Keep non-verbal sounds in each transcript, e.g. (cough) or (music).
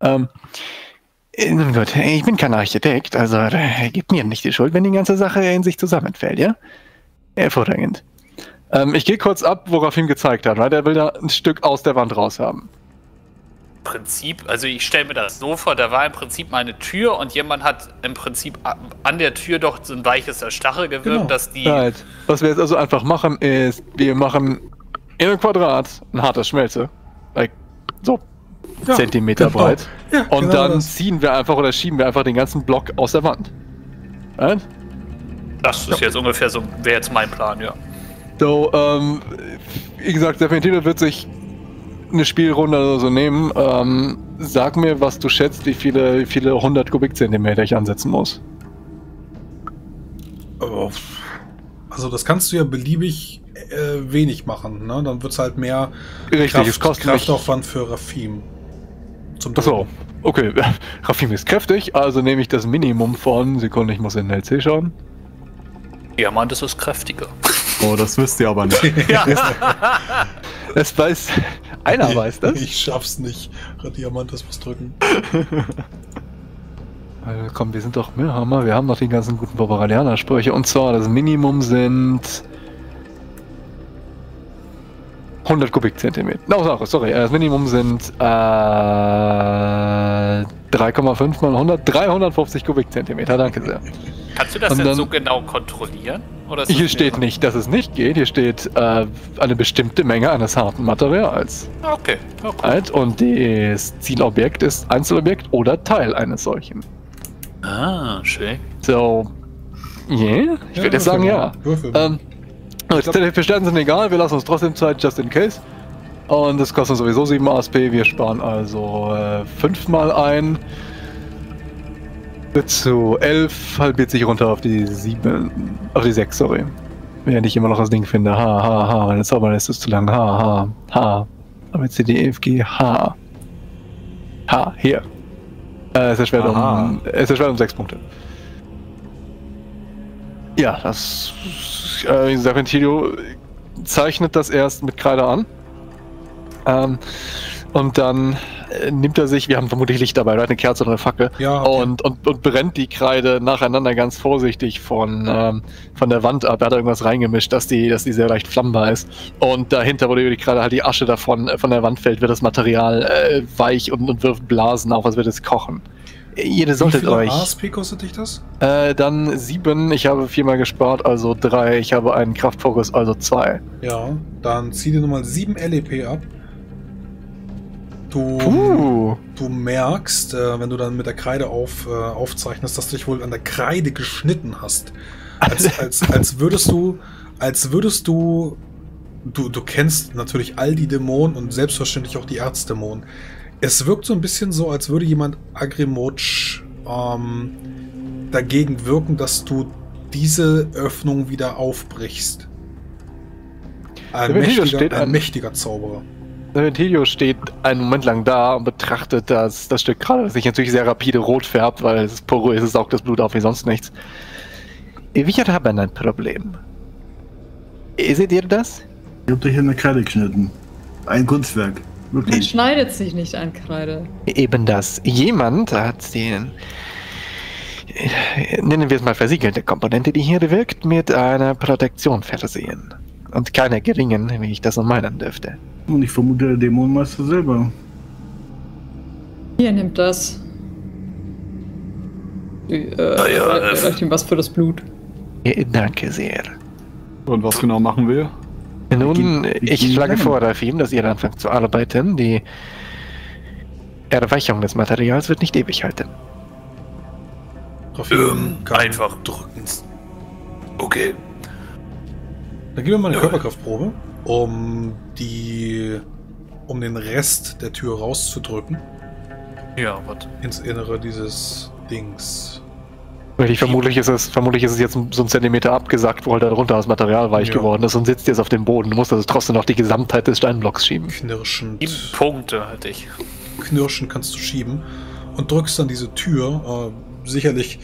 Ähm, äh, nun gut, ich bin kein Architekt, also äh, gebt mir nicht die Schuld, wenn die ganze Sache in sich zusammenfällt, ja? Hervorragend. Ähm, ich gehe kurz ab, worauf ihm gezeigt hat, weil der will da ein Stück aus der Wand raus haben. Prinzip, also ich stelle mir das so vor, da war im Prinzip mal eine Tür und jemand hat im Prinzip an der Tür doch so ein weiches Stachel gewirkt, genau. dass die. Right. Was wir jetzt also einfach machen, ist, wir machen in einem Quadrat ein harter Schmelze. Like, so ja, Zentimeter genau. breit. Ja, und genau dann das. ziehen wir einfach oder schieben wir einfach den ganzen Block aus der Wand. Right? Das ist ja. jetzt ungefähr so, wäre jetzt mein Plan, ja. So, ähm, wie gesagt, der Ventiler wird sich eine Spielrunde oder so nehmen. Ähm, sag mir, was du schätzt, wie viele, wie viele 100 Kubikzentimeter ich ansetzen muss. Also das kannst du ja beliebig äh, wenig machen, ne? Dann wird es halt mehr Richtig, Kraft, es kostet Kraftaufwand für Rafim. Zum Achso, okay. (laughs) Rafim ist kräftig, also nehme ich das Minimum von Sekunde, ich muss in den LC schauen. Diamant ist es kräftiger. Oh, das wisst ihr aber nicht. (laughs) ja. (laughs) Das weiß. Einer weiß das. Ich schaff's nicht. Diamantes muss drücken. Also, komm, wir sind doch Müllhammer. Wir haben noch die ganzen guten Barbaradianer-Sprüche. Und zwar, das Minimum sind 100 Kubikzentimeter. No, sorry, das Minimum sind äh, 3,5 mal 100, 350 Kubikzentimeter. Danke sehr. Kannst du das denn so genau kontrollieren? hier steht nicht, dass es nicht geht. Hier steht äh, eine bestimmte Menge eines harten Materials. Okay. okay. Und das Zielobjekt ist Einzelobjekt oder Teil eines solchen. Ah, schön. So, yeah. Ich ja, würde jetzt sagen, ja. Ähm, Verstärken sind egal, wir lassen uns trotzdem Zeit, just in case. Und das kostet sowieso 7 ASP, wir sparen also äh, 5 mal ein. Wird zu 11, halbiert sich runter auf die 7, auf die 6, sorry. Während ich immer noch das Ding finde. H, H, H, meine Zauberliste ist zu lang. H, H, H. Aber C, D, E, F, G, H. H, hier. Äh, es erschwert um, es erschwert um 6 Punkte. Ja, das, äh, Serpentilio zeichnet das erst mit Kreide an. Ähm, und dann äh, nimmt er sich, wir haben vermutlich Licht dabei, eine Kerze oder eine Fackel, ja, okay. und, und, und brennt die Kreide nacheinander ganz vorsichtig von, ähm, von der Wand ab. Er hat irgendwas reingemischt, dass die, dass die sehr leicht flammbar ist. Und dahinter, wo die Kreide halt die Asche davon äh, von der Wand fällt, wird das Material äh, weich und, und wirft Blasen auf, als würde es kochen. Ihr solltet Wie euch. ASP kostet dich das? Äh, dann sieben. Ich habe viermal gespart, also drei. Ich habe einen Kraftfokus, also zwei. Ja, dann zieh dir nochmal sieben LEP ab. Du, Puh. du merkst, äh, wenn du dann mit der Kreide auf, äh, aufzeichnest, dass du dich wohl an der Kreide geschnitten hast. Als, (laughs) als, als würdest du, als würdest du, du, du kennst natürlich all die Dämonen und selbstverständlich auch die Erzdämonen. Es wirkt so ein bisschen so, als würde jemand Agrimotsch ähm, dagegen wirken, dass du diese Öffnung wieder aufbrichst. Ein, mächtiger, ein mächtiger Zauberer. Cementilio steht einen Moment lang da und betrachtet das, das Stück gerade, das sich natürlich sehr rapide rot färbt, weil es ist porös, es saugt das Blut auf wie sonst nichts. Wir haben ein Problem. Seht ihr das? Ich hab dich in der Kreide geschnitten. Ein Kunstwerk. Wirklich. Man schneidet sich nicht an Kreide. Eben das. Jemand hat den, nennen wir es mal versiegelte Komponente, die hier wirkt, mit einer Protektion versehen. Und keiner geringen, wie ich das so meinen dürfte. Und ich vermute, der Dämonenmeister selber. Hier, nimmt das. Äh, naja, äh, ihm was für das Blut. Danke sehr. Und was genau machen wir? Nun, ich schlage vor, Rafim, dass ihr anfangt zu arbeiten. Die Erweichung des Materials wird nicht ewig halten. Ähm, einfach drücken. Okay. Dann geben wir mal eine ja. Körperkraftprobe, um die, um den Rest der Tür rauszudrücken. Ja, was? Ins Innere dieses Dings. Ich, vermutlich, ist es, vermutlich ist es jetzt so ein Zentimeter abgesackt, wo halt darunter das Material weich ja. geworden ist und sitzt jetzt auf dem Boden. Du musst also trotzdem noch die Gesamtheit des Steinblocks schieben. Knirschend. Sieben Punkte hatte ich. Knirschen kannst du schieben und drückst dann diese Tür äh, sicherlich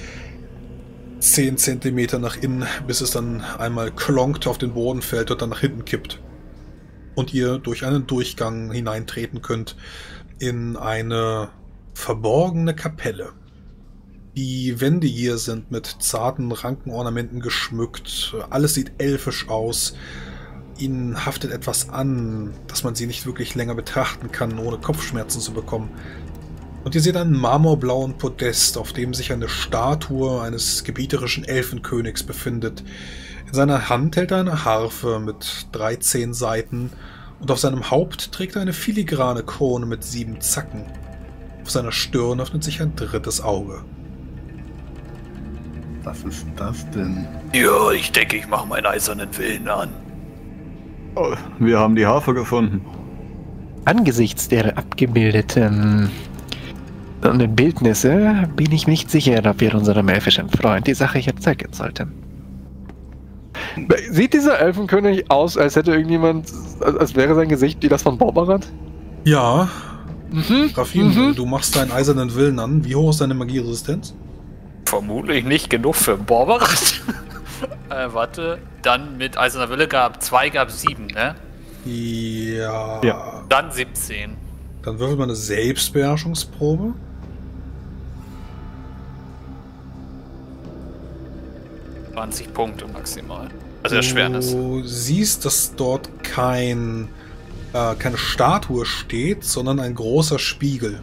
10 Zentimeter nach innen, bis es dann einmal klonkt auf den Boden fällt und dann nach hinten kippt. Und ihr durch einen Durchgang hineintreten könnt in eine verborgene Kapelle. Die Wände hier sind mit zarten Rankenornamenten geschmückt. Alles sieht elfisch aus. Ihnen haftet etwas an, dass man sie nicht wirklich länger betrachten kann, ohne Kopfschmerzen zu bekommen. Und ihr seht einen marmorblauen Podest, auf dem sich eine Statue eines gebieterischen Elfenkönigs befindet. In seiner Hand hält er eine Harfe mit 13 Seiten und auf seinem Haupt trägt er eine filigrane Krone mit sieben Zacken. Auf seiner Stirn öffnet sich ein drittes Auge. Was ist das denn? Ja, ich denke, ich mache meinen eisernen Willen an. Oh, wir haben die Harfe gefunden. Angesichts der abgebildeten äh, Bildnisse bin ich nicht sicher, ob wir unserem elfischen Freund die Sache hier zeigen sollten. Sieht dieser Elfenkönig aus, als hätte irgendjemand, als wäre sein Gesicht wie das von Borbarat? Ja, Mhm. Rafim, mhm. du machst deinen eisernen Willen an. Wie hoch ist deine Magieresistenz? Vermutlich nicht genug für Borberat. (laughs) äh, warte, dann mit Eiserner Wille gab 2, gab 7, ne? Ja. Ja. Dann 17. Dann würfel mal eine Selbstbeherrschungsprobe. 20 Punkte maximal. Also Erschwernis. Du siehst, dass dort kein, äh, keine Statue steht, sondern ein großer Spiegel.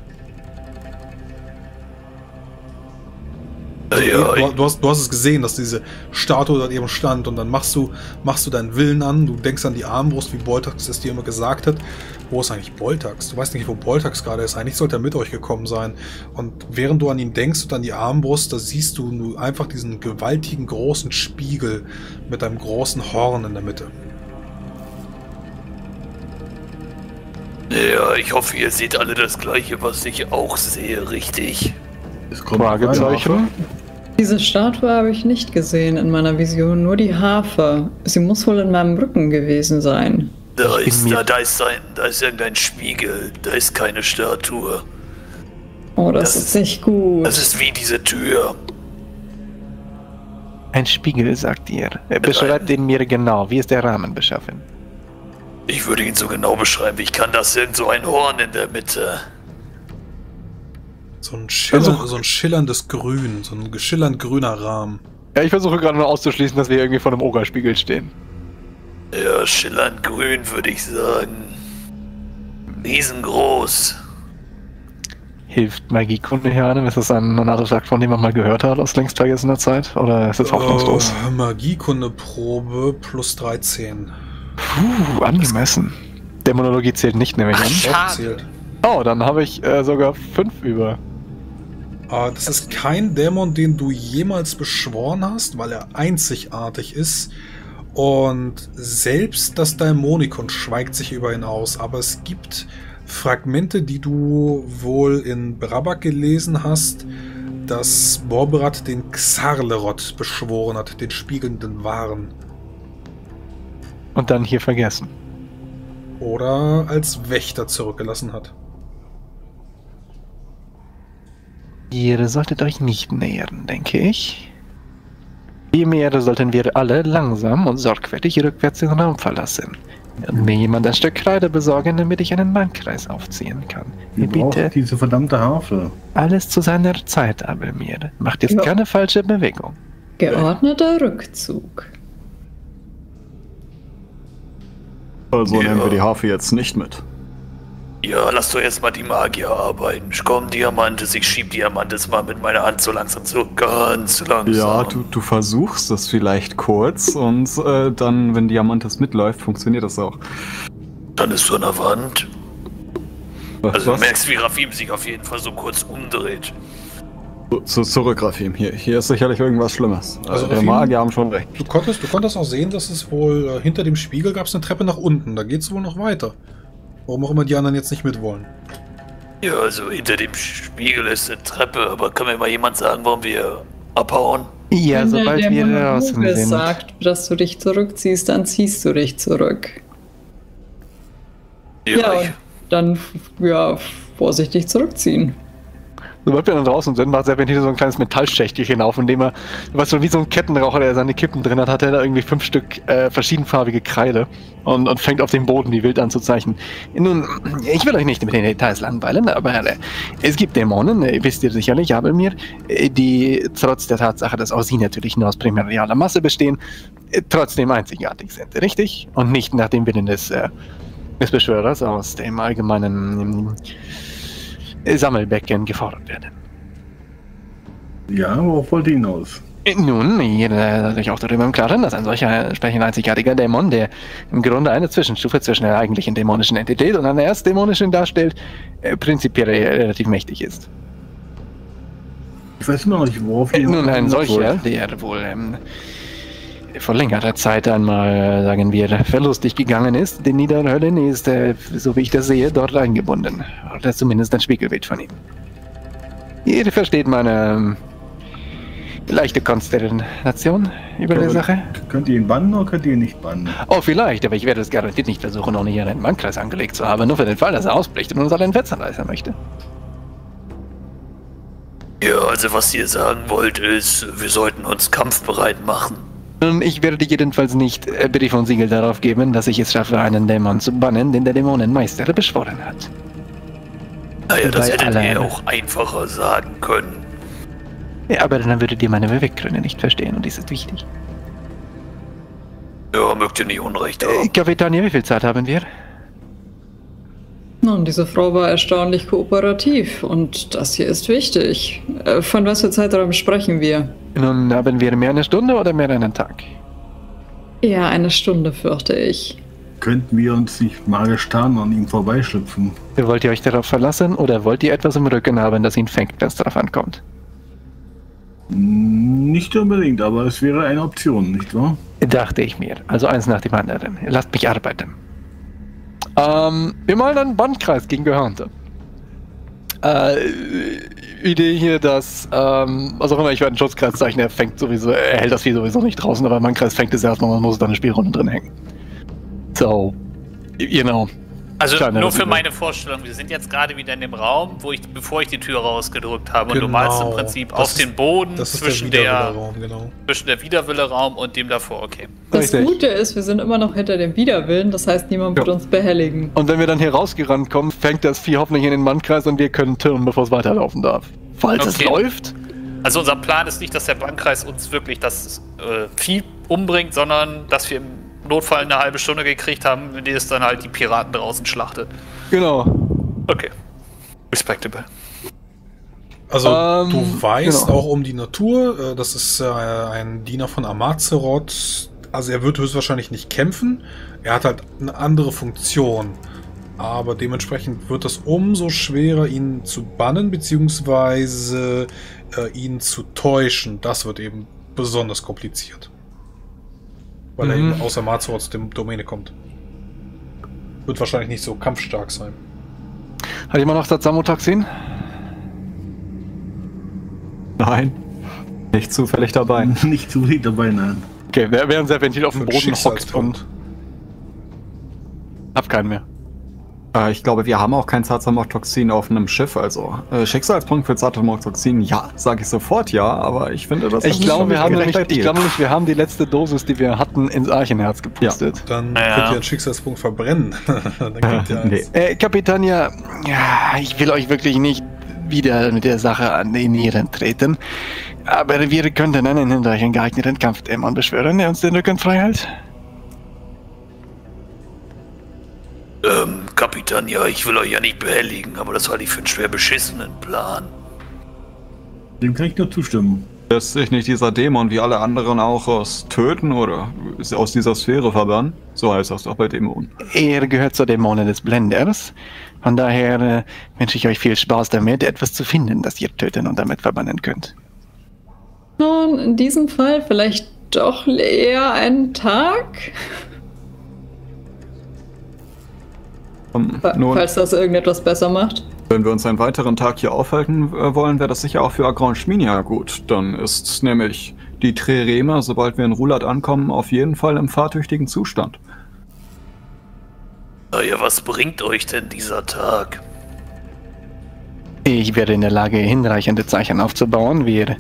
Du, du, hast, du hast es gesehen, dass diese Statue dort eben stand und dann machst du, machst du deinen Willen an, du denkst an die Armbrust, wie Boltax es dir immer gesagt hat. Wo ist eigentlich Boltax? Du weißt nicht, wo Boltax gerade ist. Eigentlich sollte er mit euch gekommen sein. Und während du an ihn denkst und an die Armbrust, da siehst du nur einfach diesen gewaltigen großen Spiegel mit einem großen Horn in der Mitte. ja, ich hoffe, ihr seht alle das gleiche, was ich auch sehe, richtig? Es kommt eine Fragezeichen. Diese Statue habe ich nicht gesehen in meiner Vision, nur die Harfe. Sie muss wohl in meinem Rücken gewesen sein. Da ist, mir- da, da ist ein, da ist irgendein Spiegel, da ist keine Statue. Oh, das, Das ist nicht gut. Das ist wie diese Tür. Ein Spiegel, sagt ihr. Äh, Beschreibt den mir genau. Wie ist der Rahmen beschaffen? Ich würde ihn so genau beschreiben, wie ich kann. Das irgend so ein Horn in der Mitte. So ein, Schiller, Also- so ein schillerndes Grün, so ein schillernd grüner Rahmen. Ja, ich versuche gerade nur auszuschließen, dass wir irgendwie vor einem Ogerspiegel stehen. Ja, schillernd grün, würde ich sagen. Riesengroß. Hilft Magiekunde hier einem? Ist das ein, Artefakt, von dem man mal gehört hat aus längst vergessener Zeit? Oder ist es hoffnungslos? Oh, Magiekunde-Probe plus 13. Puh, angemessen. Dämonologie zählt nicht, nehme ich an. Zählt. Oh, dann habe ich äh, sogar fünf über. Ah, das ist kein Dämon, den du jemals beschworen hast, weil er einzigartig ist. Und selbst das Dämonikon schweigt sich über ihn aus. Aber es gibt Fragmente, die du wohl in Brabak gelesen hast, dass Borberat den Xarlerot beschworen hat, den spiegelnden Waren. Und dann hier vergessen. Oder als Wächter zurückgelassen hat. Ihr solltet euch nicht nähern, denke ich. Vielmehr sollten wir alle langsam und sorgfältig rückwärts den Raum verlassen. Und mir jemand ein Stück Kreide besorgen, damit ich einen Bannkreis aufziehen kann. Wir Bitte diese verdammte Harfe. alles zu seiner Zeit, Abelmir. Macht jetzt Ja. keine falsche Bewegung. Geordneter Rückzug. Also Ja. nehmen wir die Harfe jetzt nicht mit. Ja, lass doch erstmal die Magier arbeiten. Komm, Diamantes, ich schieb Diamantes mal mit meiner Hand so langsam, so ganz langsam. Ja, du, du versuchst das vielleicht kurz und äh, dann, wenn Diamantes mitläuft, funktioniert das auch. Dann ist so an der Wand. Was? Also du was? merkst, wie Rafim sich auf jeden Fall so kurz umdreht. Zu, zurück, Rafim. Hier, hier ist sicherlich irgendwas Schlimmes. Also, Also der Rafim- Magier haben schon recht. Du konntest, du konntest auch sehen, dass es wohl äh, hinter dem Spiegel gab es eine Treppe nach unten. Da geht es wohl noch weiter. Warum auch immer die anderen jetzt nicht mitwollen. Ja, also hinter dem Spiegel ist eine Treppe, aber kann mir mal jemand sagen, warum wir abhauen? Ja, Wenn der sobald wir Dämonologe draußen sind. sagt, dass du dich zurückziehst, dann ziehst du dich zurück. Ja, und dann ja, vorsichtig zurückziehen. Sobald wir dann draußen sind, macht Serpentino so ein kleines Metallschächtelchen auf, in dem er, weißt du, wie so ein Kettenraucher, der seine Kippen drin hat, hat er da irgendwie fünf Stück äh, verschiedenfarbige Kreide und, und fängt auf dem Boden die wild an zu zeichnen. Nun, ich will euch nicht mit den Details langweilen, aber äh, es gibt Dämonen, äh, wisst ihr sicherlich, aber mir, äh, die trotz der Tatsache, dass auch sie natürlich nur aus primärrealer Masse bestehen, äh, trotzdem einzigartig sind, richtig? Und nicht nach dem Willen des, äh, des Beschwörers aus dem allgemeinen äh, Sammelbecken gefordert werden. Ja, worauf wollt ihr hinaus? Äh, Nun, jeder ist sich auch darüber im Klaren, dass ein solcher entsprechend einzigartiger Dämon, der im Grunde eine Zwischenstufe zwischen der eigentlichen dämonischen Entität und einer erstdämonischen darstellt, äh, prinzipiell relativ mächtig ist. Ich weiß immer noch nicht, worauf Äh, Nun, ein solcher, wollt. der wohl ähm, vor längerer Zeit einmal, äh, sagen wir, verlustig gegangen ist, den Niederhöllen ist, äh, so wie ich das sehe, dort eingebunden. Oder zumindest ein Spiegelbild von ihm. Ihr versteht meine ähm, leichte Konsternation über die Aber Sache? Könnt ihr ihn bannen oder könnt ihr ihn nicht bannen? Oh, vielleicht, aber ich werde es garantiert nicht versuchen, ohne hier einen Bannkreis angelegt zu haben, nur für den Fall, dass er ausbricht und uns alle in Fetzen reißen möchte. Ja, also was ihr sagen wollt ist, wir sollten uns kampfbereit machen. Nun, Ich werde jedenfalls nicht äh, Brief und Siegel darauf geben, dass ich es schaffe, einen Dämon zu bannen, den der Dämonenmeister beschworen hat. Naja, das Bei hättet ihr auch einfacher sagen können. Ja, aber dann würdet ihr meine Beweggründe nicht verstehen und dies ist wichtig. Ja, mögt ihr nicht Unrecht Äh, haben. Kapitän, wie viel Zeit haben wir? Nun, diese Frau war erstaunlich kooperativ und das hier ist wichtig. Äh, Von was für Zeitraum sprechen wir? Nun, haben wir mehr eine Stunde oder mehr einen Tag? Eher eine Stunde, fürchte ich. Könnten wir uns nicht magisch tarnen und ihm vorbeischlüpfen? Wollt ihr euch darauf verlassen oder wollt ihr etwas im Rücken haben, das ihn fängt, wenn es darauf ankommt? Nicht unbedingt, aber es wäre eine Option, nicht wahr? Dachte ich mir. Also eins nach dem anderen. Lasst mich arbeiten. Ähm, wir malen einen Bandkreis gegen Gehörnte. Äh, Idee hier, dass, ähm, was auch immer ich für einen Schutzkreis zeichne, er fängt sowieso, er hält das Vieh sowieso nicht draußen, aber mein Kreis fängt es erstmal, man muss da eine Spielrunde drin hängen. So, you know. Also nur für meine Vorstellung, wir sind jetzt gerade wieder in dem Raum, wo ich, bevor ich die Tür rausgedrückt habe, und du Genau. malst im Prinzip Das auf ist- den Boden Das ist zwischen der der, genau. zwischen der Widerwille-Raum und dem davor, okay. Das Richtig. Gute ist, wir sind immer noch hinter dem Widerwillen, das heißt, niemand wird Ja. uns behelligen. Und wenn wir dann hier rausgerannt kommen, fängt das Vieh hoffentlich in den Bandkreis und wir können türmen, bevor es weiterlaufen darf. Falls es Okay. läuft. Also unser Plan ist nicht, dass der Bankkreis uns wirklich das äh, Vieh umbringt, sondern dass wir im Notfall eine halbe Stunde gekriegt haben, in der es dann halt die Piraten draußen schlachtet. Genau. Okay. Respectable. Also, Ähm, du weißt genau. auch um die Natur, äh, das ist äh, ein Diener von Amazeroth. Also, er wird höchstwahrscheinlich nicht kämpfen. Er hat halt eine andere Funktion. Aber dementsprechend wird es umso schwerer, ihn zu bannen, beziehungsweise äh, ihn zu täuschen. Das wird eben besonders kompliziert. Weil er Mhm. eben aus Amazeroths Dom- Domäne kommt. Wird wahrscheinlich nicht so kampfstark sein. Hat jemand noch das Samotoxin? Nein. Nicht zufällig dabei. (laughs) Nicht zu viel dabei, nein. Okay, wer- während Serpentin auf dem Boden hockt und. Hab keinen mehr. Äh, ich glaube, wir haben auch kein Zazamotoxin auf einem Schiff, also äh, Schicksalspunkt für Zazamotoxin, ja, sage ich sofort ja, aber ich finde das Ich ist glaube, schon wir haben nämlich, ich glaube nämlich, wir haben die letzte Dosis, die wir hatten, ins Archenherz gepustet. Dann Ja. könnt ihr einen Schicksalspunkt verbrennen. (laughs) Dann kriegt ihr Nee. Äh, Kapitania, ja, ich will euch wirklich nicht wieder mit der Sache an den Nieren treten. Aber wir könnten einen hinreichend geeigneten Kampfdämon beschwören, der uns den Rücken frei hält. Ja, ich will euch ja nicht behelligen, aber das halte ich für einen schwer beschissenen Plan. Dem kann ich nur zustimmen. Lässt sich nicht dieser Dämon wie alle anderen auch aus töten oder ist aus dieser Sphäre verbannen? So heißt das doch bei Dämonen. Er gehört zur Dämonen des Blenders. Von daher äh, wünsche ich euch viel Spaß damit, etwas zu finden, das ihr töten und damit verbannen könnt. Nun, in diesem Fall vielleicht doch eher einen Tag? Fa- nun, Falls das irgendetwas besser macht. wenn wir uns einen weiteren Tag hier aufhalten äh, wollen, wäre das sicher auch für Agron Schminia gut. Dann ist nämlich die Trerema, sobald wir in Rulat ankommen, auf jeden Fall im fahrtüchtigen Zustand. Naja, was bringt euch denn dieser Tag? Ich wäre in der Lage, hinreichende Zeichen aufzubauen. Wir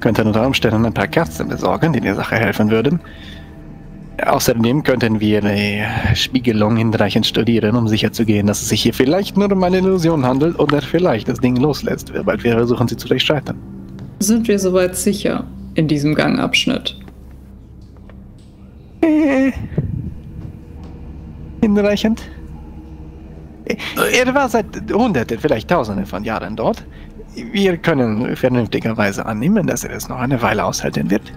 könnten unter Umständen ein paar Kerzen besorgen, die der Sache helfen würden. Außerdem könnten wir die Spiegelung hinreichend studieren, um sicherzugehen, dass es sich hier vielleicht nur um eine Illusion handelt oder vielleicht das Ding loslässt, weil wir versuchen, sie zu durchstreiten. Sind wir soweit sicher in diesem Gangabschnitt? Äh, hinreichend? Er war seit Hunderten, vielleicht Tausenden von Jahren dort. Wir können vernünftigerweise annehmen, dass er es noch eine Weile aushalten wird.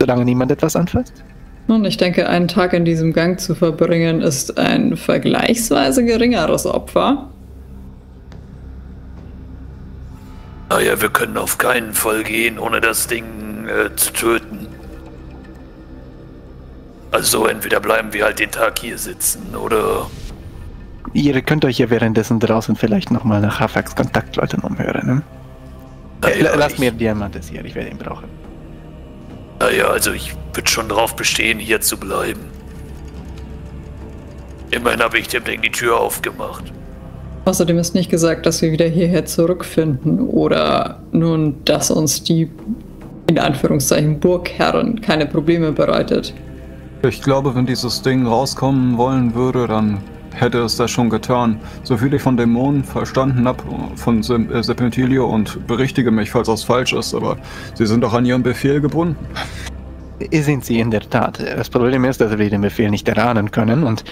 Solange niemand etwas anfasst. Nun, ich denke, einen Tag in diesem Gang zu verbringen, ist ein vergleichsweise geringeres Opfer. Naja, wir können auf keinen Fall gehen, ohne das Ding äh, zu töten. Also entweder bleiben wir halt den Tag hier sitzen oder. Ihr könnt euch ja währenddessen draußen vielleicht nochmal nach Hafax Kontaktleuten umhören. Ne? Naja, Lasst ich- mir Diamantes hier, ich werde ihn brauchen. Naja, also ich würde schon darauf bestehen, hier zu bleiben. Immerhin habe ich dem Ding die Tür aufgemacht. Außerdem ist nicht gesagt, dass wir wieder hierher zurückfinden oder nun, dass uns die in Anführungszeichen Burgherren keine Probleme bereitet. Ich glaube, wenn dieses Ding rauskommen wollen würde, dann hätte es das schon getan. So viel ich von Dämonen verstanden habe, von Sem- äh, und berichtige mich, falls das falsch ist, aber sie sind doch an ihren Befehl gebunden. Sind sie in der Tat. Das Problem ist, dass wir den Befehl nicht erahnen können und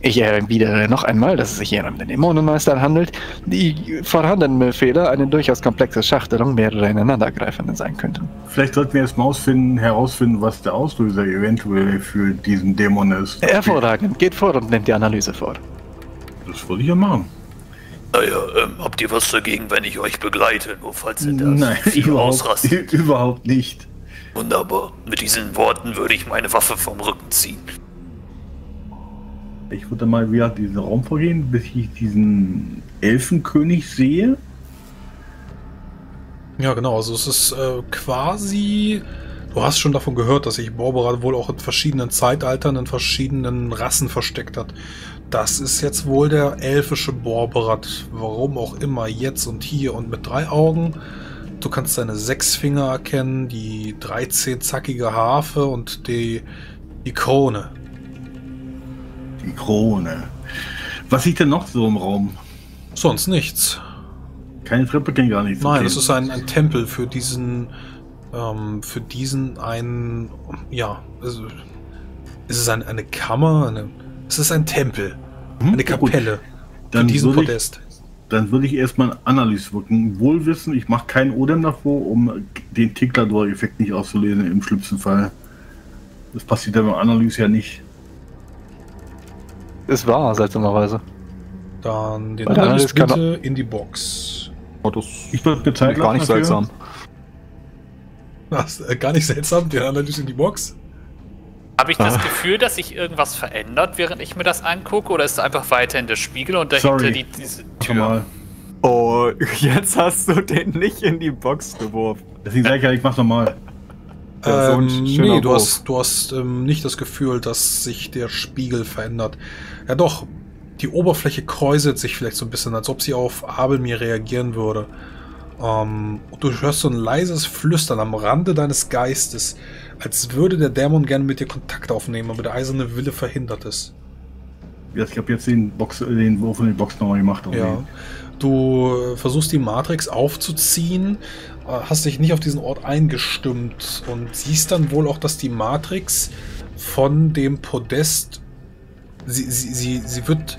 ich erwidere noch einmal, dass es sich hier um den Dämonenmeister handelt. Die vorhandenen Befehle eine durchaus komplexe Schachtelung mehrerer ineinandergreifenden sein könnten. Vielleicht sollten wir erst mal ausfinden, herausfinden, was der Auslöser eventuell für diesen Dämon ist. Hervorragend. Geht vor und nimmt die Analyse vor. Das würde ich ja machen. Naja, ähm, habt ihr was dagegen, wenn ich euch begleite? Nur falls ihr das Nein, überhaupt, ausrastet. (laughs) überhaupt nicht. Wunderbar. Mit diesen Worten würde ich meine Waffe vom Rücken ziehen. Ich würde mal wieder diesen Raum vorgehen, bis ich diesen Elfenkönig sehe. Ja, genau. Also es ist äh, quasi. Du hast schon davon gehört, dass sich Borberat wohl auch in verschiedenen Zeitaltern, in verschiedenen Rassen versteckt hat. Das ist jetzt wohl der elfische Borberat. Warum auch immer jetzt und hier und mit drei Augen. Du kannst seine sechs Finger erkennen, die 13 zackige Harfe und die, die Krone. Die Krone. Was liegt denn noch so im Raum? Sonst nichts. Keine Treppe, kein gar nichts. Nein, Okay. es ist ein, ein Tempel für diesen, ähm, für diesen ein, ja, also, es ist ein, eine Kammer, eine, es ist ein Tempel, Hm, eine ja gut. Kapelle für Dann diesen würde ich- Podest. Dann würde ich erstmal Analyse wirken. Wohlwissen, ich mache keinen Odem davor, um den Tickler-Effekt nicht auszulesen im schlimmsten Fall. Das passiert ja beim Analyse ja nicht. Es war seltsamerweise. Dann den Bei kann bitte in die Box. Oh, das Ich würde ist gar nicht dafür. seltsam. Ist äh, gar nicht seltsam, den Analyst in die Box. Habe ich das Ah. Gefühl, dass sich irgendwas verändert, während ich mir das angucke? Oder ist es einfach weiterhin der Spiegel und dahinter Sorry. die, diese Tür? mal. Oh, (laughs) jetzt hast du den nicht in die Box geworfen. Deswegen sage ich ja, ich mach's nochmal. Ja, ähm, nee, du Wurf. hast, du hast ähm, nicht das Gefühl, dass sich der Spiegel verändert. Ja doch, die Oberfläche kräuselt sich vielleicht so ein bisschen, als ob sie auf Abelmir reagieren würde. Ähm, du hörst so ein leises Flüstern am Rande deines Geistes, als würde der Dämon gerne mit dir Kontakt aufnehmen, aber der eiserne Wille verhindert es. Ich habe jetzt den, Box, den Wurf in die Box nochmal gemacht. okay. Ja. Du äh, versuchst die Matrix aufzuziehen, äh, hast dich nicht auf diesen Ort eingestimmt und siehst dann wohl auch, dass die Matrix von dem Podest, sie, sie, sie, sie wird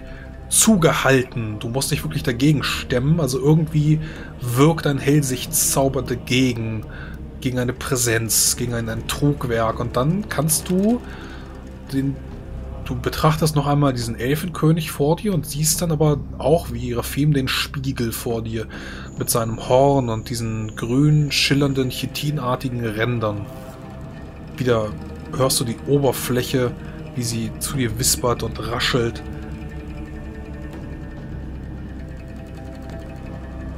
zugehalten. Du musst dich wirklich dagegen stemmen. Also irgendwie wirkt ein Hellsichtszauber dagegen, gegen eine Präsenz, gegen ein, ein Trugwerk. Und dann kannst du den Du betrachtest noch einmal diesen Elfenkönig vor dir und siehst dann aber auch wie Raphim den Spiegel vor dir mit seinem Horn und diesen grün schillernden chitinartigen Rändern. Wieder hörst du die Oberfläche, wie sie zu dir wispert und raschelt.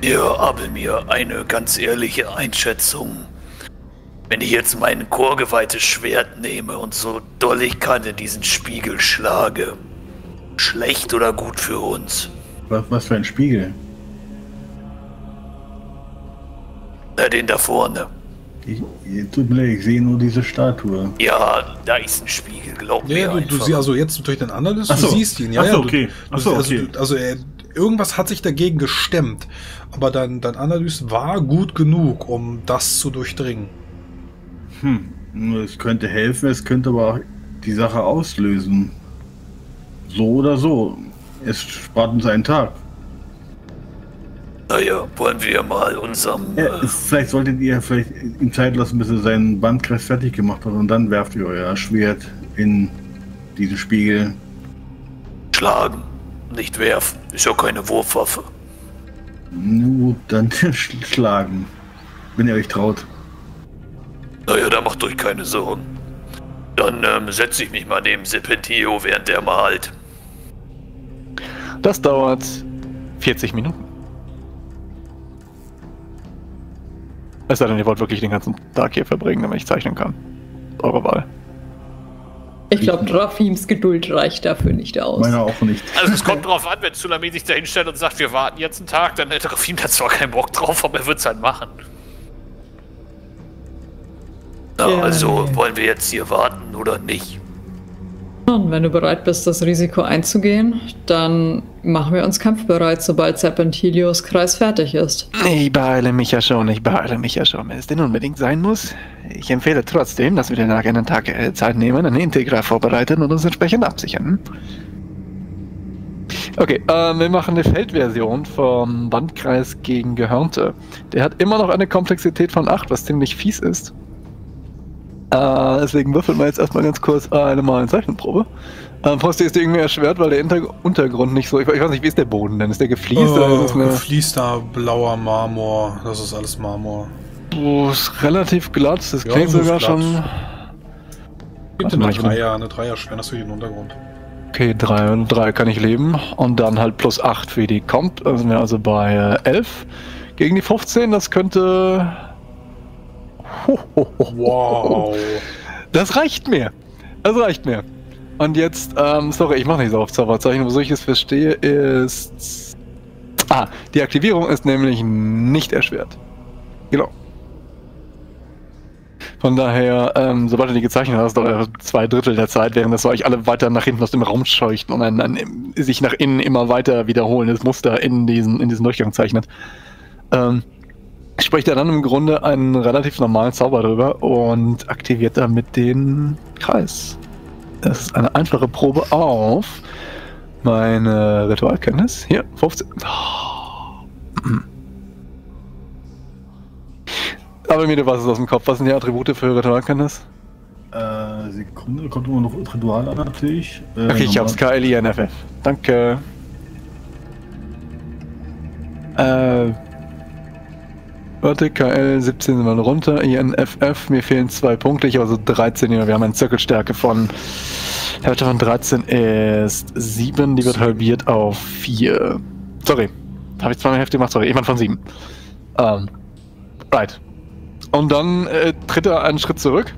Ja, Abelmir, eine ganz ehrliche Einschätzung. Wenn ich jetzt mein chorgeweihtes Schwert nehme und so doll ich kann in diesen Spiegel schlage, schlecht oder gut für uns? Was, was für ein Spiegel. Na, den da vorne. Ich, tut mir leid, ich sehe nur diese Statue. Ja, da ist ein Spiegel, glaub Ja, mir ja, du, du siehst also jetzt durch den Analyst, Ach du so. siehst ihn, ja, Ach so, ja. Du, okay. Ach so, du- also, okay. du- also er, irgendwas hat sich dagegen gestemmt, aber dein, dein Analyst war gut genug, um das zu durchdringen. Hm, es könnte helfen, es könnte aber auch die Sache auslösen. So oder so. Es spart uns einen Tag. Naja, wollen wir mal unserem. Ja, Äh, vielleicht solltet ihr vielleicht ihm Zeit lassen, bis er seinen Bandkreis fertig gemacht hat und dann werft ihr euer Schwert in diesen Spiegel. schlagen, nicht werfen. Ist ja keine Wurfwaffe. Nur dann sch- (laughs) schlagen. Wenn ihr euch traut. Naja, da macht euch keine Sorgen. Dann ähm, setze ich mich mal neben Serpentio, während der malt. Das dauert 40 Minuten. Es sei denn, ihr wollt wirklich den ganzen Tag hier verbringen, damit ich zeichnen kann. Eure Wahl. Ich glaube, Rafims Geduld reicht dafür nicht aus. Meiner auch nicht. Also es kommt drauf an, wenn Tsunami sich da hinstellt und sagt, wir warten jetzt einen Tag, dann hätte Rafim da zwar keinen Bock drauf, aber er wird es halt machen. Na, Ja. also wollen wir jetzt hier warten oder nicht? Und wenn du bereit bist, das Risiko einzugehen, dann machen wir uns kampfbereit, sobald Serpentilios Kreis fertig ist. Ich beeile mich ja schon, ich beeile mich ja schon, wenn es denn unbedingt sein muss. Ich empfehle trotzdem, dass wir einen Tag äh, Zeit nehmen, eine Integra vorbereiten und uns entsprechend absichern. Okay, ähm, wir machen eine Feldversion vom Bandkreis gegen Gehörnte. Der hat immer noch eine Komplexität von 8, was ziemlich fies ist. Äh, deswegen würfeln wir jetzt erstmal ganz kurz eine mal eine Zeichenprobe. Ähm, Frosty ist irgendwie erschwert, weil der Hinter Untergrund nicht so. Ich, ich weiß nicht, wie ist der Boden denn? Ist der gefliest ist Oh, eine. gefließter blauer Marmor, das ist alles Marmor. Oh, ist relativ glatt. Das Ja, klingt das ist sogar glatt. schon. Gibt eine Dreier, eine Dreier schwer für den Untergrund. Okay, 3 und 3 kann ich leben. Und dann halt plus 8 für die Comp. Da sind wir also bei äh, 11. Gegen die 15, das könnte. Wow. Das reicht mir. Das reicht mir. Und jetzt, ähm, sorry, ich mache nicht so auf Zauberzeichen, so ich es verstehe, ist. Ah, die Aktivierung ist nämlich nicht erschwert. Genau. Von daher, ähm, sobald du die gezeichnet hast, dauert er zwei Drittel der Zeit, während das euch alle weiter nach hinten aus dem Raum scheucht und ein, ein sich nach innen immer weiter wiederholendes Muster in diesen, in diesen Durchgang zeichnet. Ähm, spricht er dann im Grunde einen relativ normalen Zauber drüber und aktiviert damit den Kreis. Das ist eine einfache Probe auf meine Ritualkenntnis. Hier, 15. (clears throat) Aber mir, du weißt es aus dem Kopf. Was sind die Attribute für Ritualkenntnis? Äh, Sekunde, kommt immer noch Ritual an natürlich. Äh, Okay, ich hab's. normal- KLINFF. Danke. Äh. Warte, KL 17 sind wir runter. INFF, mir fehlen zwei Punkte. Ich habe also 13 hier. Wir haben eine Zirkelstärke von. Härte von 13 ist 7. Die wird halbiert auf 4. Sorry. Habe ich zweimal Hälfte gemacht? Sorry, jemand von 7. Ähm. Right. Und dann äh, tritt er einen Schritt zurück.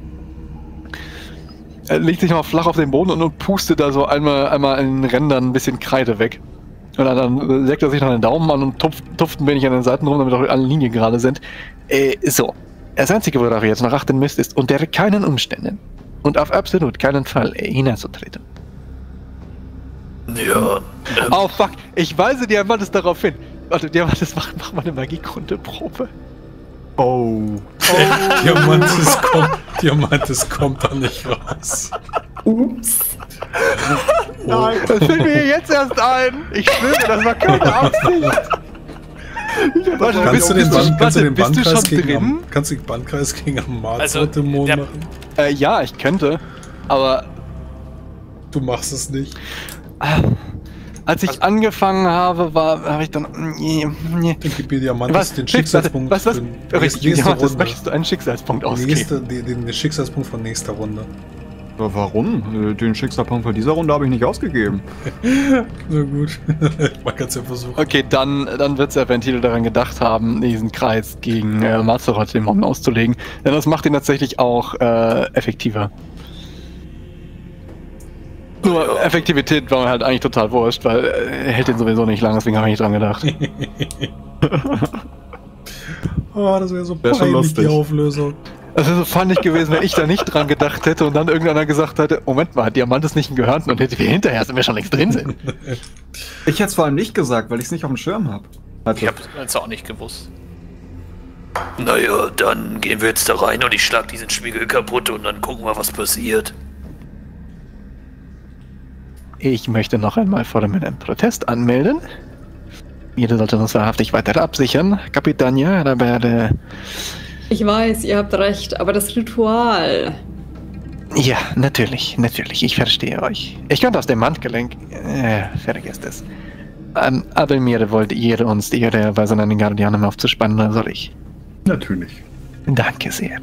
Er legt sich mal flach auf den Boden und, und pustet da so einmal, einmal an den Rändern ein bisschen Kreide weg. Und dann, dann leckt er sich noch den Daumen an und tupft, tupft ein wenig an den Seiten rum, damit auch alle Linien gerade sind. Äh, so. Das Einzige, worauf ihr jetzt noch achten müsst, ist unter keinen Umständen und auf absolut keinen Fall äh, hineinzutreten. Ja, ähm, Oh fuck, ich weise Diamantes darauf hin. Warte, Diamantes, mach, mach mal eine Magiekundeprobe. Oh. Diamantes kommt, Diamantes kommt da nicht raus. Ups. (laughs) Nein, das fällt mir jetzt erst ein. Ich schwöre, das war keine Absicht. Warte, Kannst du den, bist Band, kannst du warte, den bist du Bandkreis schon gegen drin? am, kannst du den Bandkreis gegen am Also, Mars-Dämon der- machen? Äh, ja, ich könnte. Aber Du machst es nicht. als ich angefangen habe, war, habe ich dann. Nee, nee. Dann gib mir Diamantes Was? den Warte, Schicksalspunkt Was, was? für Richtig, nächste, nächste Diamantes, Runde. möchtest du einen Schicksalspunkt ausgeben? Nächste, den, den Schicksalspunkt von nächster Runde. Aber warum? Äh, Den Schicksalspunkt von dieser Runde habe ich nicht ausgegeben. (laughs) Na gut, (laughs) man kann es ja versuchen. Okay, dann, dann wird Serpentino daran gedacht haben, diesen Kreis gegen äh, Mazeroth-Dämonen auszulegen. Denn das macht ihn tatsächlich auch äh, effektiver. Nur Ja. Effektivität war mir halt eigentlich total wurscht, weil äh, er hält den sowieso nicht lang, deswegen habe ich nicht dran gedacht. (laughs) Oh, das wäre so Wär peinlich, die lustig. Auflösung. Es wäre so funnig gewesen, wenn ich da nicht dran gedacht hätte und dann irgendeiner gesagt hätte, Moment mal, Diamant ist nicht ein Gehörnten und hätte wir hinterher sind wir schon längst drin sind. (laughs) Ich hätte es vor allem nicht gesagt, weil ich es nicht auf dem Schirm habe. Ich hab's jetzt auch nicht gewusst. Naja, dann gehen wir jetzt da rein und ich schlag diesen Spiegel kaputt und dann gucken wir, was passiert. Ich möchte noch einmal vor dem einen Protest anmelden. Jeder sollte uns wahrhaftig weiter absichern. Capitania, da werde... Ich weiß, ihr habt recht, aber das Ritual. Ja, natürlich, natürlich, ich verstehe euch. Ich könnte aus dem Handgelenk... Äh, vergesst es. Ähm, aber mir wollt ihr uns die Ehre erweisen, einen Guardianem aufzuspannen, oder soll ich? Natürlich. Danke sehr.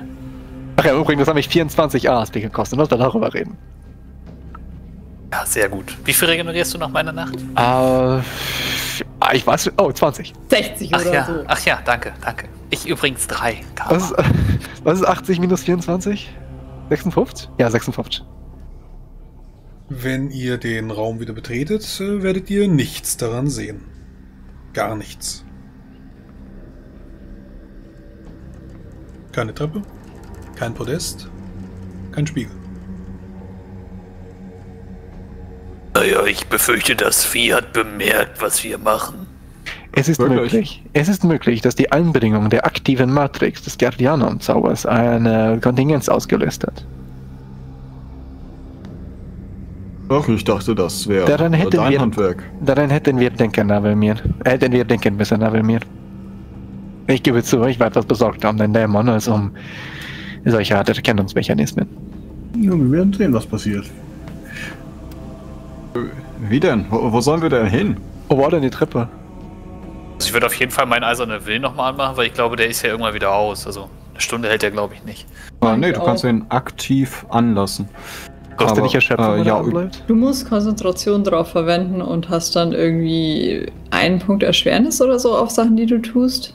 Ach ja, übrigens, das hat mich 24 ASP gekostet, lass mal darüber reden. Ja, sehr gut. Wie viel regenerierst du nach meiner Nacht? Äh, ich weiß, oh, 20. 60 Ach oder ja, so. ach ja, danke, danke. Ich übrigens drei. Was ist, (laughs) was ist 80 minus 24? 56? Ja, 56. Wenn ihr den Raum wieder betretet, äh, werdet ihr nichts daran sehen. Gar nichts. Keine Treppe, kein Podest, kein Spiegel. Naja, ich befürchte, das Vieh hat bemerkt, was wir machen. Es ist Wirklich? möglich. Es ist möglich, dass die Einbringung der aktiven Matrix des Guardianon-Zaubers eine Kontingenz ausgelöst hat. Ach, ich dachte, das wäre Daran hätten dein wir- Handwerk. Daran hätten wir denken, Navelmir. Hätten wir denken müssen, Navelmir. Ich gebe zu, ich war etwas besorgt um den Dämon, als um solche Art Erkennungsmechanismen. Ja, wir werden sehen, was passiert. Wie denn? Wo, wo sollen wir denn hin? Wo war denn die Treppe? Also ich würde auf jeden Fall meinen eisernen Willen nochmal anmachen, weil ich glaube, der ist ja irgendwann wieder aus. Also eine Stunde hält der, glaube ich, nicht. Ah, nee, du kannst ihn aktiv anlassen. Kostet Aber, nicht Erschöpfung, äh, ja, anbleibt? Du musst Konzentration drauf verwenden und hast dann irgendwie einen Punkt Erschwernis oder so auf Sachen, die du tust.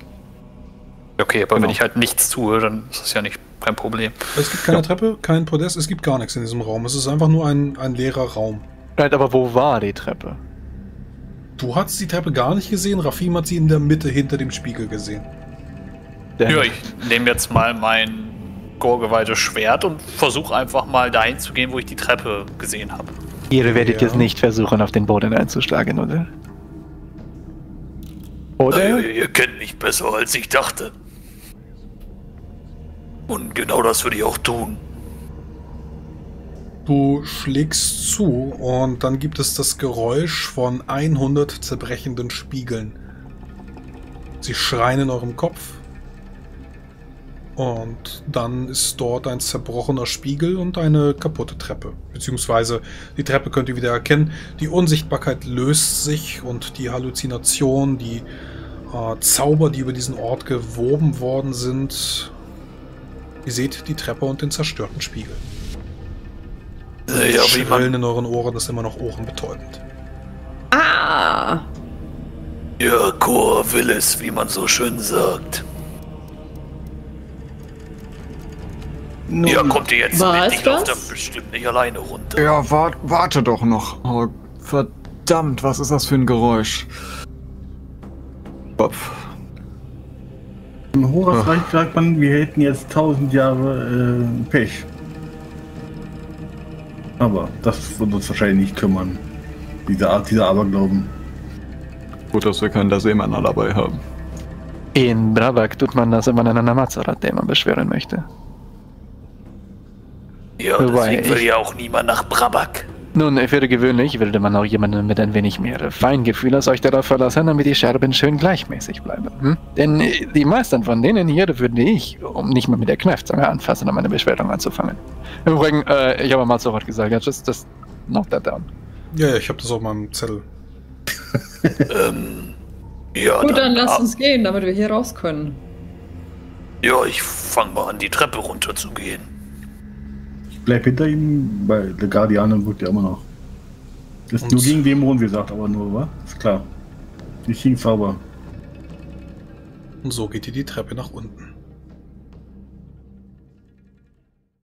Okay, aber Genau. wenn ich halt nichts tue, dann ist das ja nicht kein Problem. Es gibt keine Treppe, kein Podest, es gibt gar nichts in diesem Raum. Es ist einfach nur ein, ein leerer Raum. Nein, aber wo war die Treppe? Du hast die Treppe gar nicht gesehen, Rafim hat sie in der Mitte hinter dem Spiegel gesehen. Denn Ja, ich nehme jetzt mal mein gorgeweihtes Schwert und versuche einfach mal dahin zu gehen, wo ich die Treppe gesehen habe. Ihr werdet Ja. jetzt nicht versuchen, auf den Boden einzuschlagen, oder? Oder? Naja, ihr kennt mich besser, als ich dachte. Und genau das würde ich auch tun. Du schlägst zu und dann gibt es das Geräusch von 100 zerbrechenden Spiegeln. Sie schreien in eurem Kopf. Und dann ist dort ein zerbrochener Spiegel und eine kaputte Treppe. Beziehungsweise die Treppe könnt ihr wieder erkennen. Die Unsichtbarkeit löst sich und die Halluzination, die äh, Zauber, die über diesen Ort gewoben worden sind. Ihr seht die Treppe und den zerstörten Spiegel. Naja, Das wie Schrillen man, in euren Ohren ist immer noch ohrenbetäubend. Ah! ja, Chor will es, wie man so schön sagt. Nun, Ja, kommt ihr jetzt mit? Ich lauf das? dann bestimmt nicht alleine runter. Ja, wart, warte doch noch. Oh, verdammt, was ist das für ein Geräusch? Kopf. Im Horasreich sagt man, wir hätten jetzt tausend Jahre äh, Pech. Aber das wird uns wahrscheinlich nicht kümmern. Diese Art, dieser Aberglauben. Gut, dass wir keinen der Seemänner dabei haben. In Brabak tut man das, wenn man einen Amazorat, den man beschwören möchte. Ja, Wobei, deswegen will ja auch niemand nach Brabak. Nun, für gewöhnlich würde man auch jemanden mit ein wenig mehr Feingefühl als euch darauf verlassen, damit die Scherben schön gleichmäßig bleiben. Hm? Denn äh, die meisten von denen hier würde ich, um nicht mal mit der Kneifzange anfassen, um eine Beschwörung anzufangen. Im Übrigen, äh, ich habe Amazorat gesagt, ja, just, just knock that down. Ja, ja, ich habe das auf meinem Zettel. Ähm, ja, Gut, dann lasst ah, uns gehen, damit wir hier raus können. Ja, ich fang mal an, die Treppe runter zu gehen. Bleib hinter ihm, weil der Guardianer wirkt ja immer noch. Das ist Und- nur gegen Dämonen, gesagt, aber nur, wa? Ist klar. Nicht gegen Zauber. Und so geht ihr die Treppe nach unten.